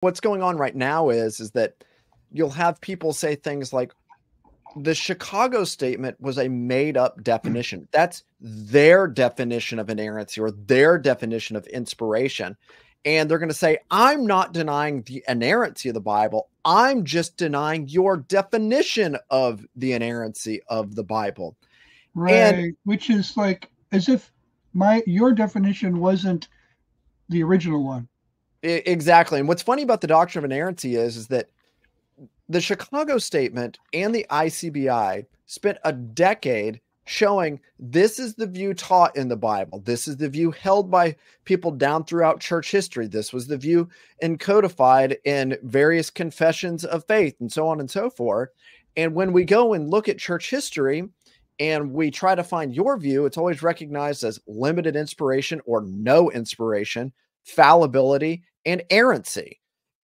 what's going on right now is is that you'll have people say things like the Chicago statement was a made up definition. That's their definition of inerrancy or their definition of inspiration. And they're going to say, I'm not denying the inerrancy of the Bible. I'm just denying your definition of the inerrancy of the Bible. Right. And, Which is like as if my your definition wasn't the original one. Exactly. And what's funny about the doctrine of inerrancy is, is that the Chicago statement and the ICBI spent a decade showing this is the view taught in the Bible. This is the view held by people down throughout church history. This was the view encodified in various confessions of faith and so on and so forth. And when we go and look at church history and we try to find your view, it's always recognized as limited inspiration or no inspiration, fallibility, and errancy.